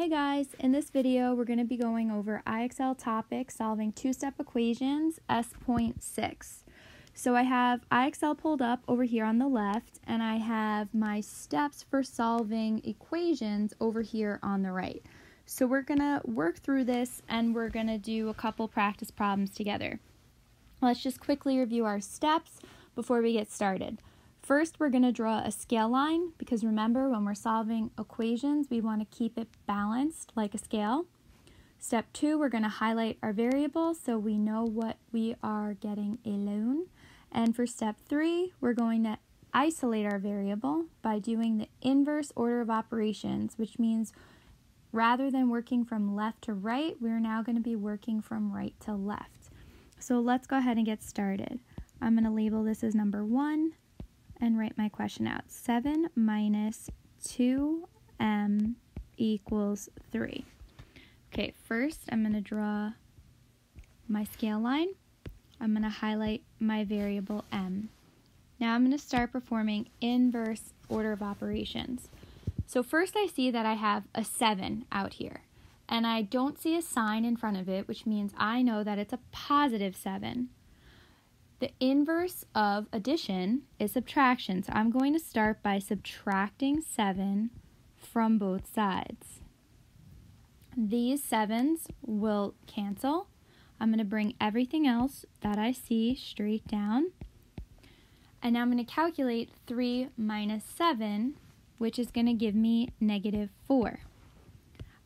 Hey guys, in this video we're going to be going over IXL topic solving two-step equations S.6. So I have IXL pulled up over here on the left and I have my steps for solving equations over here on the right. So we're going to work through this and we're going to do a couple practice problems together. Let's just quickly review our steps before we get started. First, we're going to draw a scale line because remember, when we're solving equations, we want to keep it balanced like a scale. Step two, we're going to highlight our variable so we know what we are getting alone. And for step three, we're going to isolate our variable by doing the inverse order of operations, which means rather than working from left to right, we're now going to be working from right to left. So let's go ahead and get started. I'm going to label this as number one, and write my question out. 7 minus 2m equals 3. Okay, first I'm going to draw my scale line. I'm going to highlight my variable m. Now I'm going to start performing inverse order of operations. So first I see that I have a 7 out here. And I don't see a sign in front of it, which means I know that it's a positive 7. The inverse of addition is subtraction. So I'm going to start by subtracting 7 from both sides. These 7s will cancel. I'm going to bring everything else that I see straight down. And now I'm going to calculate 3 minus 7, which is going to give me negative 4.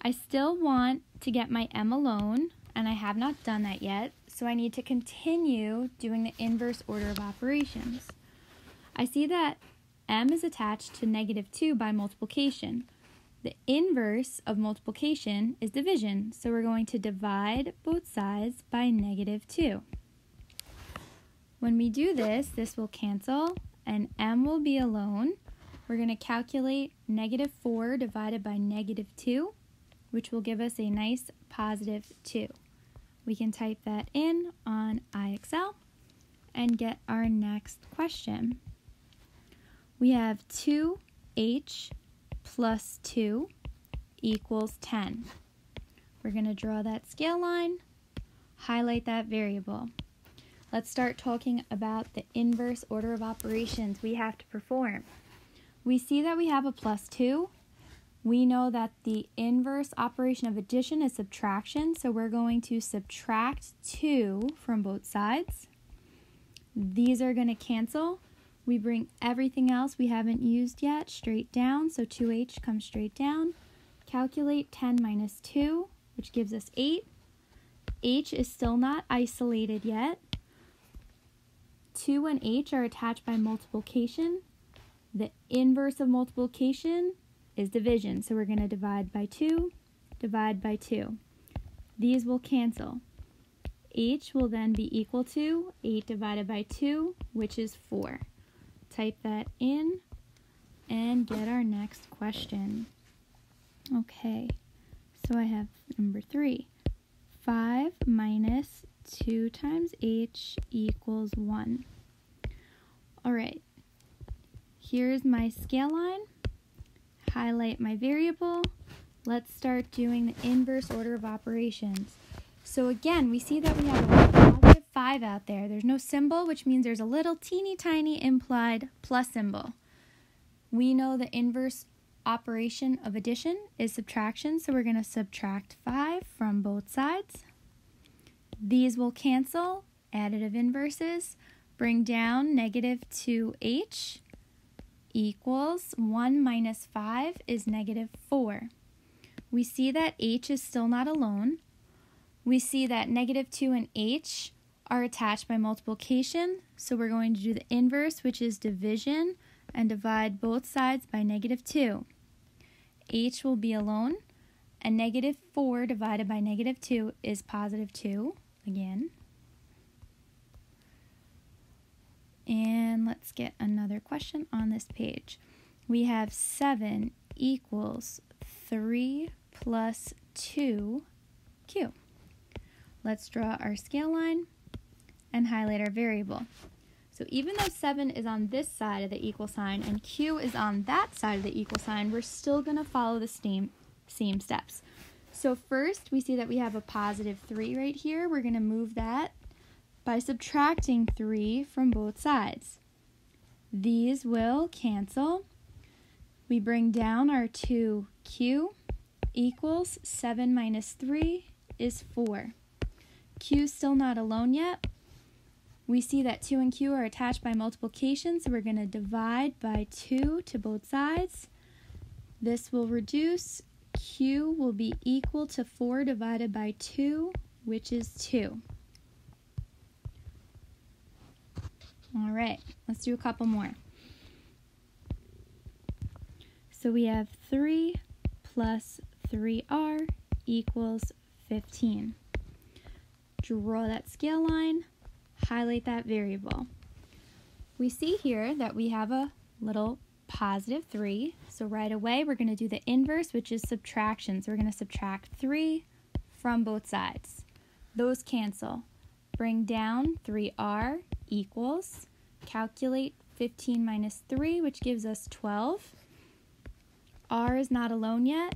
I still want to get my m alone, and I have not done that yet, so I need to continue doing the inverse order of operations. I see that m is attached to negative 2 by multiplication. The inverse of multiplication is division, so we're going to divide both sides by negative 2. When we do this, this will cancel and m will be alone. We're going to calculate negative 4 divided by negative 2, which will give us a nice positive 2. We can type that in on IXL and get our next question. We have 2h plus 2 equals 10. We're going to draw that scale line, highlight that variable. Let's start talking about the inverse order of operations we have to perform. We see that we have a plus 2 we know that the inverse operation of addition is subtraction, so we're going to subtract 2 from both sides. These are going to cancel. We bring everything else we haven't used yet straight down, so 2h comes straight down. Calculate 10 minus 2, which gives us 8. h is still not isolated yet. 2 and h are attached by multiplication. The inverse of multiplication is division. So we're going to divide by 2, divide by 2. These will cancel. h will then be equal to 8 divided by 2, which is 4. Type that in and get our next question. Okay, so I have number 3. 5 minus 2 times h equals 1. Alright, here's my scale line highlight my variable. Let's start doing the inverse order of operations. So again, we see that we have a positive 5 out there. There's no symbol, which means there's a little teeny tiny implied plus symbol. We know the inverse operation of addition is subtraction, so we're going to subtract 5 from both sides. These will cancel, additive inverses, bring down negative 2h, equals 1 minus 5 is negative 4. We see that h is still not alone. We see that negative 2 and h are attached by multiplication, so we're going to do the inverse, which is division, and divide both sides by negative 2. h will be alone, and negative 4 divided by negative 2 is positive 2, again. And let's get another question on this page. We have 7 equals 3 plus 2q. Let's draw our scale line and highlight our variable. So even though 7 is on this side of the equal sign and q is on that side of the equal sign, we're still going to follow the same, same steps. So first, we see that we have a positive 3 right here. We're going to move that by subtracting 3 from both sides. These will cancel. We bring down our 2q equals 7 minus 3 is 4. q is still not alone yet. We see that 2 and q are attached by multiplication, so we're going to divide by 2 to both sides. This will reduce. q will be equal to 4 divided by 2, which is 2. All right, let's do a couple more. So we have 3 plus 3r equals 15. Draw that scale line, highlight that variable. We see here that we have a little positive 3, so right away we're going to do the inverse, which is subtraction. So we're going to subtract 3 from both sides. Those cancel. Bring down 3r equals, calculate 15 minus 3, which gives us 12. r is not alone yet.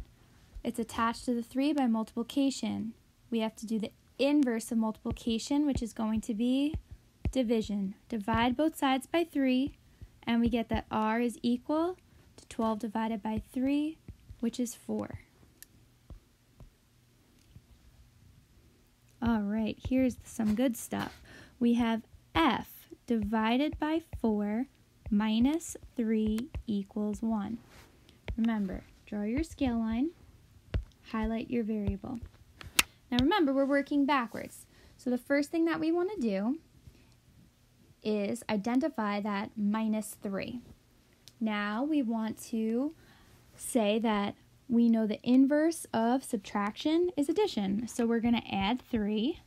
It's attached to the 3 by multiplication. We have to do the inverse of multiplication, which is going to be division. Divide both sides by 3, and we get that r is equal to 12 divided by 3, which is 4. All right, here's some good stuff. We have f divided by 4 minus 3 equals 1. Remember, draw your scale line, highlight your variable. Now remember, we're working backwards. So the first thing that we want to do is identify that minus 3. Now we want to say that we know the inverse of subtraction is addition. So we're going to add 3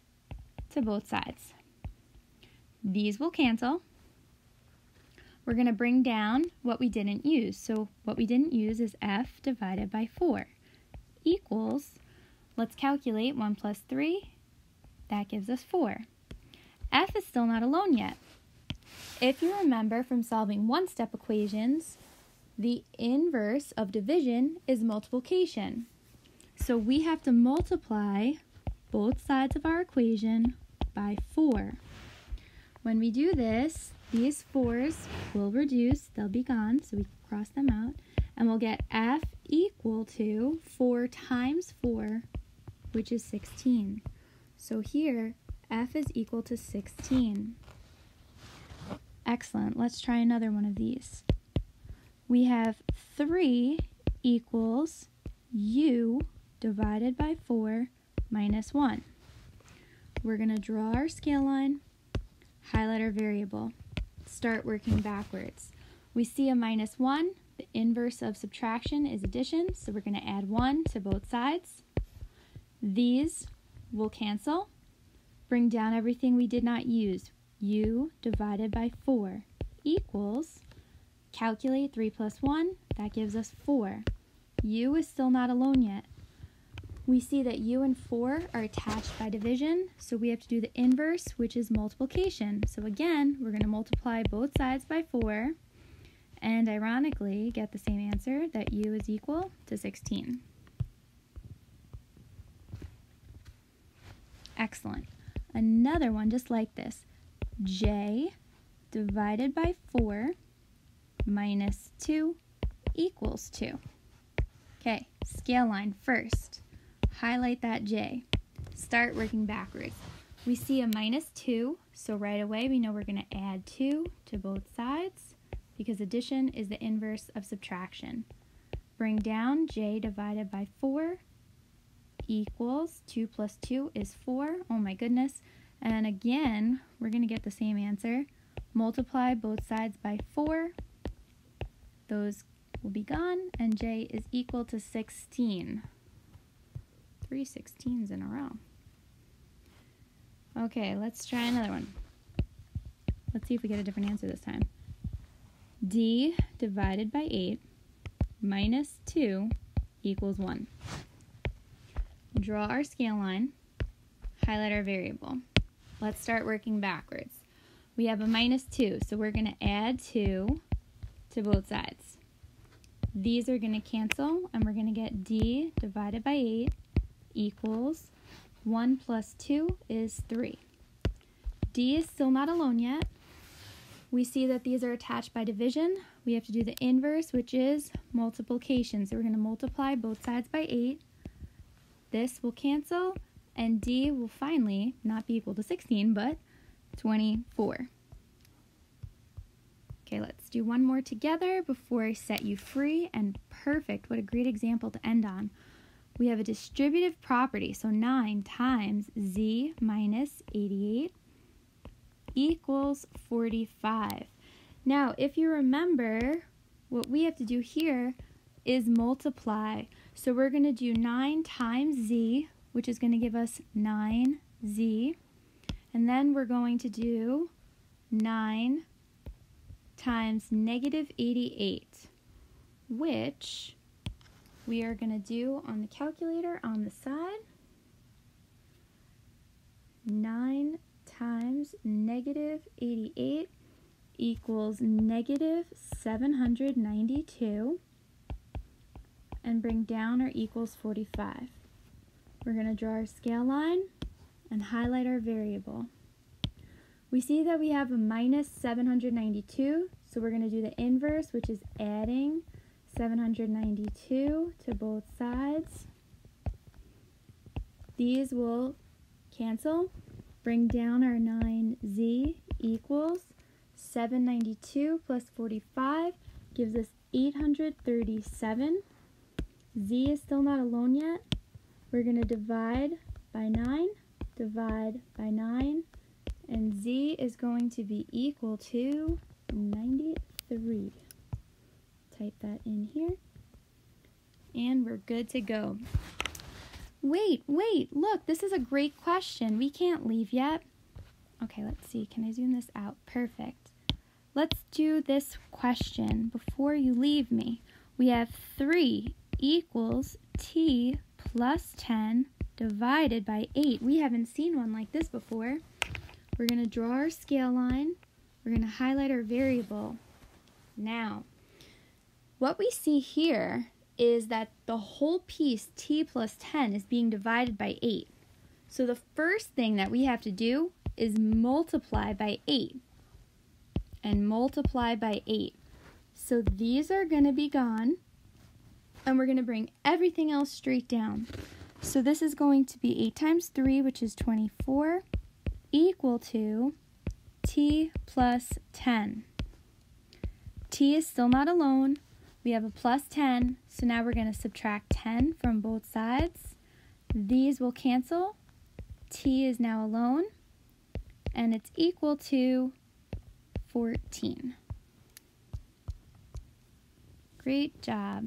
to both sides. These will cancel. We're going to bring down what we didn't use. So what we didn't use is f divided by 4 equals, let's calculate 1 plus 3. That gives us 4. f is still not alone yet. If you remember from solving one-step equations, the inverse of division is multiplication. So we have to multiply both sides of our equation by 4. When we do this, these 4's will reduce, they'll be gone, so we cross them out, and we'll get f equal to 4 times 4, which is 16. So here, f is equal to 16. Excellent. Let's try another one of these. We have 3 equals u divided by 4 minus 1. We're going to draw our scale line highlight our variable, start working backwards. We see a minus 1, the inverse of subtraction is addition, so we're going to add 1 to both sides. These will cancel. Bring down everything we did not use. u divided by 4 equals, calculate 3 plus 1, that gives us 4. u is still not alone yet, we see that u and 4 are attached by division, so we have to do the inverse, which is multiplication. So again, we're going to multiply both sides by 4, and ironically get the same answer that u is equal to 16. Excellent. Another one just like this. j divided by 4 minus 2 equals 2. Okay, scale line first highlight that J. Start working backwards. We see a minus 2, so right away we know we're going to add 2 to both sides because addition is the inverse of subtraction. Bring down J divided by 4 equals 2 plus 2 is 4. Oh my goodness. And again, we're going to get the same answer. Multiply both sides by 4. Those will be gone, and J is equal to 16 three 16s in a row. Okay, let's try another one. Let's see if we get a different answer this time. D divided by 8 minus 2 equals 1. Draw our scale line, highlight our variable. Let's start working backwards. We have a minus 2, so we're going to add 2 to both sides. these are going to cancel, and we're going to get d divided by 8 equals 1 plus 2 is 3. d is still not alone yet. We see that these are attached by division. We have to do the inverse, which is multiplication. So we're going to multiply both sides by 8. This will cancel, and d will finally not be equal to 16, but 24. Okay, let's do one more together before I set you free. And perfect, what a great example to end on. We have a distributive property, so 9 times z minus 88 equals 45. Now, if you remember, what we have to do here is multiply. So we're going to do 9 times z, which is going to give us 9z. And then we're going to do 9 times negative 88, which we are going to do on the calculator on the side. 9 times negative 88 equals negative 792 and bring down our equals 45. We're going to draw our scale line and highlight our variable. We see that we have a minus 792, so we're going to do the inverse, which is adding 792 to both sides. These will cancel, bring down our 9z equals 792 plus 45 gives us 837. z is still not alone yet. We're going to divide by 9, divide by 9, and z is going to be equal to 93. Type that in here. And we're good to go. Wait, wait, look, this is a great question. We can't leave yet. Okay, let's see. Can I zoom this out? Perfect. Let's do this question before you leave me. We have 3 equals t plus 10 divided by 8. We haven't seen one like this before. We're going to draw our scale line. We're going to highlight our variable. Now, what we see here is that the whole piece, t plus 10, is being divided by 8. So the first thing that we have to do is multiply by 8 and multiply by 8. So these are going to be gone, and we're going to bring everything else straight down. So this is going to be 8 times 3, which is 24, equal to t plus 10. t is still not alone. We have a plus 10, so now we're going to subtract 10 from both sides. These will cancel. t is now alone, and it's equal to 14. Great job.